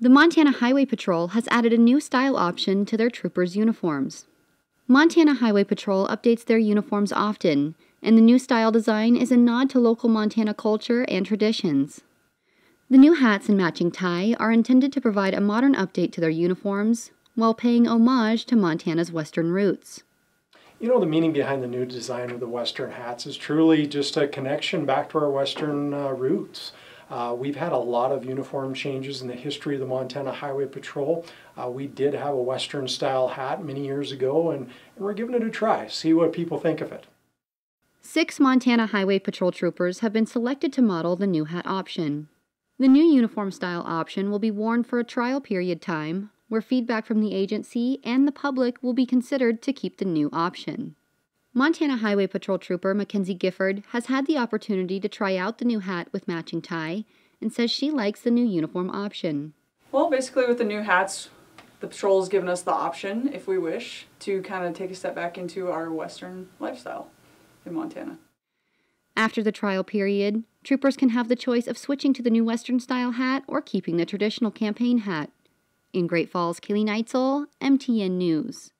The Montana Highway Patrol has added a new style option to their troopers' uniforms. Montana Highway Patrol updates their uniforms often, and the new style design is a nod to local Montana culture and traditions. The new hats and matching tie are intended to provide a modern update to their uniforms while paying homage to Montana's Western roots. You know, the meaning behind the new design of the Western hats is truly just a connection back to our Western uh, roots. Uh, we've had a lot of uniform changes in the history of the Montana Highway Patrol. Uh, we did have a Western style hat many years ago, and, and we're giving it a try, see what people think of it. Six Montana Highway Patrol troopers have been selected to model the new hat option. The new uniform style option will be worn for a trial period time, where feedback from the agency and the public will be considered to keep the new option. Montana Highway Patrol Trooper Mackenzie Gifford has had the opportunity to try out the new hat with matching tie and says she likes the new uniform option. Well, basically, with the new hats, the patrol has given us the option, if we wish, to kind of take a step back into our Western lifestyle in Montana. After the trial period, troopers can have the choice of switching to the new Western style hat or keeping the traditional campaign hat. In Great Falls, Kaylee Neitzel, MTN News.